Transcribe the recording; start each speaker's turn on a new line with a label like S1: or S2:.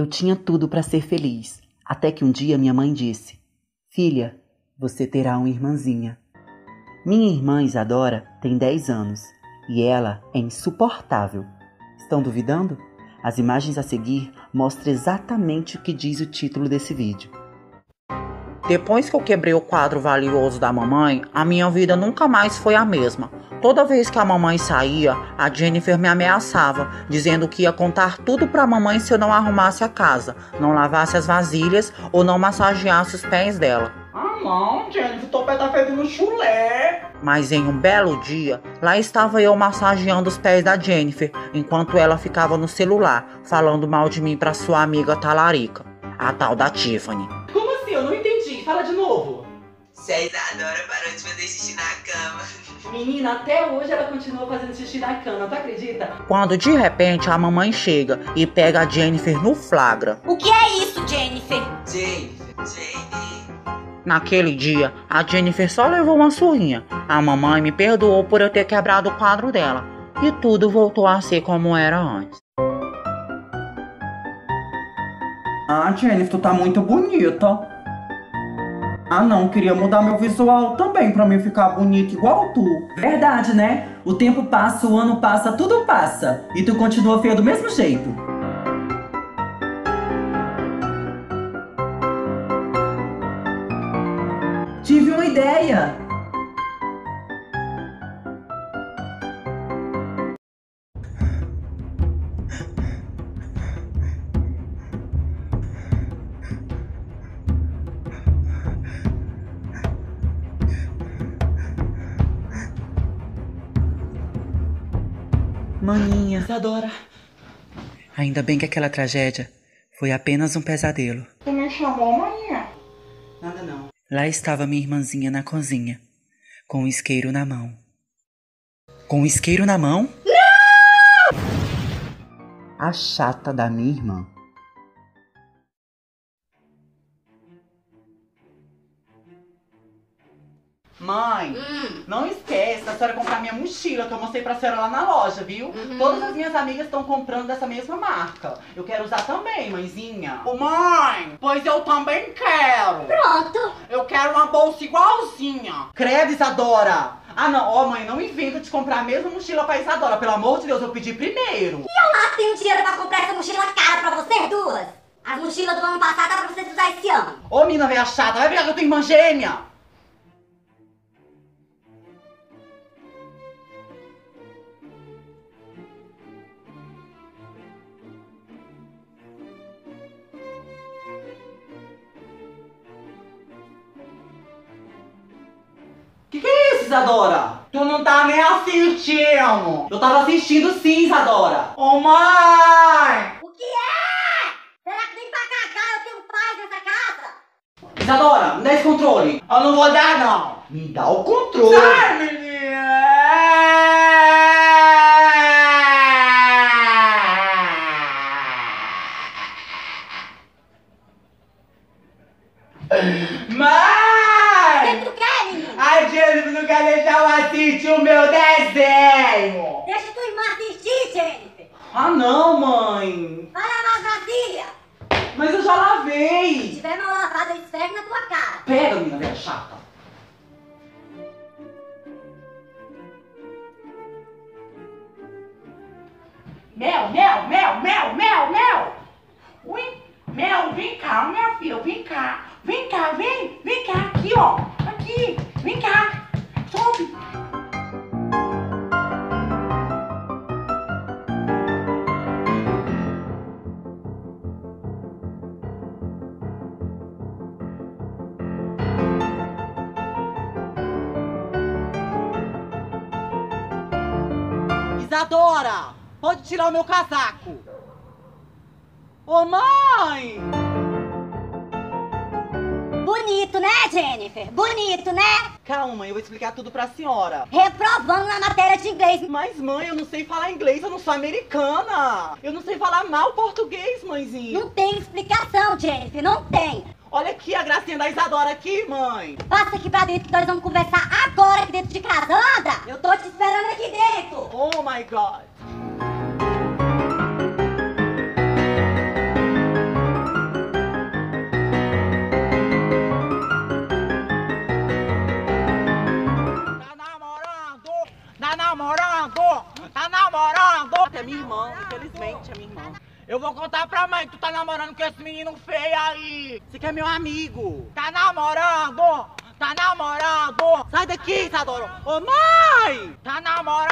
S1: Eu tinha tudo para ser feliz, até que um dia minha mãe disse: Filha, você terá uma irmãzinha. Minha irmã Isadora tem 10 anos e ela é insuportável. Estão duvidando? As imagens a seguir mostram exatamente o que diz o título desse vídeo.
S2: Depois que eu quebrei o quadro valioso da mamãe, a minha vida nunca mais foi a mesma. Toda vez que a mamãe saía, a Jennifer me ameaçava, dizendo que ia contar tudo pra mamãe se eu não arrumasse a casa, não lavasse as vasilhas ou não massageasse os pés dela.
S3: Ah não, Jennifer, teu pé tá fedendo chulé.
S2: Mas em um belo dia, lá estava eu massageando os pés da Jennifer, enquanto ela ficava no celular, falando mal de mim pra sua amiga talarica, a tal da Tiffany.
S4: Se a Isadora parou de fazer xixi na cama.
S3: Menina, até hoje ela continua fazendo xixi na cama, tu acredita?
S2: Quando de repente a mamãe chega e pega a Jennifer no flagra.
S5: O que é isso, Jennifer?
S4: Jennifer, Jenny.
S2: Naquele dia, a Jennifer só levou uma surrinha. A mamãe me perdoou por eu ter quebrado o quadro dela. E tudo voltou a ser como era antes.
S3: Ah, Jennifer, tu tá muito bonita. Ah não, queria mudar meu visual também pra mim ficar bonita igual tu. Verdade, né? O tempo passa, o ano passa, tudo passa. E tu continua feia do mesmo jeito. Tive uma ideia.
S1: Maninha,
S3: Isadora,
S1: ainda bem que aquela tragédia foi apenas um pesadelo.
S3: tu me chamou, maninha?
S1: Nada não. Lá estava minha irmãzinha na cozinha, com o isqueiro na mão. Com o isqueiro na mão? Não! A chata da minha irmã.
S3: Mãe, não esquece da senhora comprar minha mochila que eu mostrei pra senhora lá na loja, viu? Todas as minhas amigas estão comprando dessa mesma marca. Eu quero usar também, mãezinha. Ô mãe, pois eu também quero.
S5: Pronto.
S3: Eu quero uma bolsa igualzinha. Credo, Isadora. Ah não, ó mãe, não inventa de comprar a mesma mochila pra Isadora. Pelo amor de Deus, eu pedi primeiro.
S5: Eu lá tenho dinheiro pra comprar essa mochila cara pra vocês duas. As mochilas do ano passado dá pra vocês usar esse ano.
S3: Ô mina velha chata, vai brigar que eu tenho irmã gêmea. Isadora? Tu não tá nem assistindo. Eu tava assistindo sim, Isadora. Ô mãe!
S5: O que é? Será que nem pra cagar eu tenho paz nessa casa?
S3: Isadora, me dá esse controle. Eu não vou dar, não. Me dá o controle. Sai, menina!
S5: O
S3: Mãe!
S5: que tu quer, menino?
S3: A Jennifer não quer deixar eu assistir o meu desenho.
S5: Deixa tua irmã assistir, Jennifer.
S3: Ah, não, mãe.
S5: Vai lavar as vasilhas.
S3: Mas eu já
S5: Se
S3: lavei.
S5: tiver mal lavada, eu esfrego na tua cara.
S3: Pega, menina velha chata. Mel, Mel, Mel, Mel, Mel, Mel. Ui, Mel, vem cá, minha filha, vem cá. Vem cá, vem, vem cá, aqui, ó. Isadora, pode tirar o meu casaco. Ô, mãe!
S5: Bonito, né, Jennifer? Bonito, né?
S3: Calma, eu vou explicar tudo pra senhora.
S5: Reprovando na matéria de inglês.
S3: Mas, mãe, eu não sei falar inglês, eu não sou americana. Eu não sei falar mal português, mãezinho.
S5: Não tem explicação, Jennifer, não tem.
S3: Olha aqui a gracinha da Isadora aqui, mãe.
S5: Passa aqui pra dentro que nós vamos conversar agora aqui
S3: Tá namorando, tá namorando, tá namorando. É minha irmã, infelizmente é minha irmã. Eu vou contar pra mãe que tu tá namorando com esse menino feio aí. Esse que é meu amigo. Tá namorando, tá namorando. Sai daqui, Sadoro. Ô mãe, tá namorando.